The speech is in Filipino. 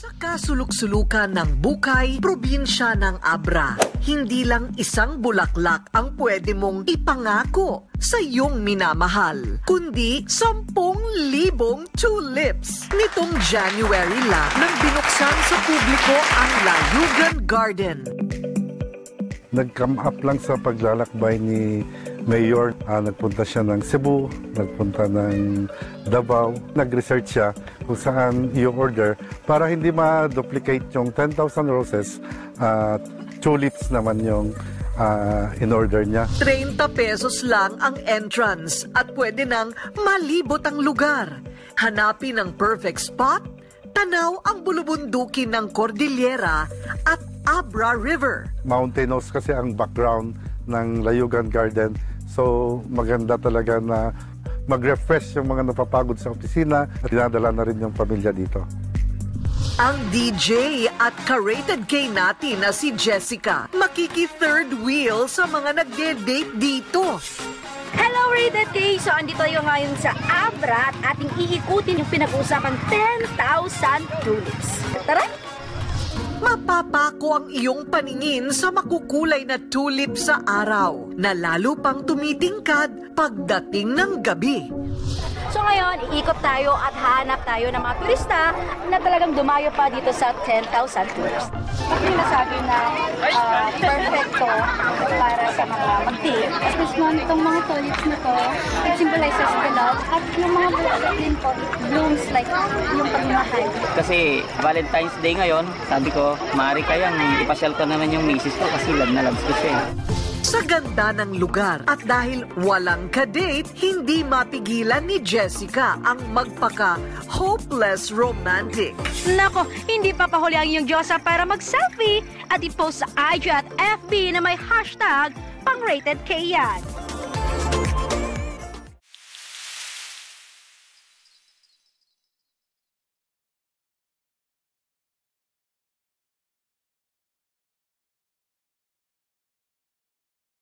Sa kasulok-sulukan ng Bukay, probinsya ng Abra, hindi lang isang bulaklak ang pwede mong ipangako sa iyong minamahal, kundi sampung libong tulips. Nitong January lang nang binuksan sa publiko ang Layugan Garden. Nag-come up lang sa paglalakbay ni Mayor. Ah, nagpunta siya ng Cebu, nagpunta ng Davao. Nag-research siya kung saan i-order para hindi ma-duplicate yung 10,000 roses at tulips naman yung ah, in-order niya. 30 pesos lang ang entrance at pwede nang malibot ang lugar. Hanapin ang perfect spot, tanaw ang bulubundukin ng Cordillera at Abra River. Mountainous kasi ang background ng Layugan Garden. So maganda talaga na mag-refresh yung mga napapagod sa opisina at dinadala na rin yung pamilya dito. Ang DJ at ka-rated K natin na si Jessica, makiki third wheel sa mga nagde-date dito. Hello, Rated K! So, andito tayo ngayon sa Abra at ating iikutin yung pinag-usapan 10,000 tulips. Tara! Mapapako ang iyong paningin sa makukulay na tulip sa araw na lalo pang tumitingkad pagdating ng gabi. So ngayon, iikot tayo at hahanap tayo ng mga turista na talagang dumayo pa dito sa 10,000 tourists. Bakit nasabi na ah, perfecto para sa mga mag-date? At this one, itong mga tulips na to, it symbolizes the love. At yung mga bulaklak din po, it blooms like yung pagmamahal. Kasi Valentine's Day ngayon, sabi ko, maaari kayang ipasyal ko naman yung misis ko kasi love na love ko siya. eh. Sa ganda ng lugar at dahil walang kadate, hindi mapigilan ni Jessica ang magpaka-hopeless romantic. Nako, hindi papahuli ang iyong Diyosa para mag-selfie at i-post sa IG at FB na may hashtag pang-rated K yan.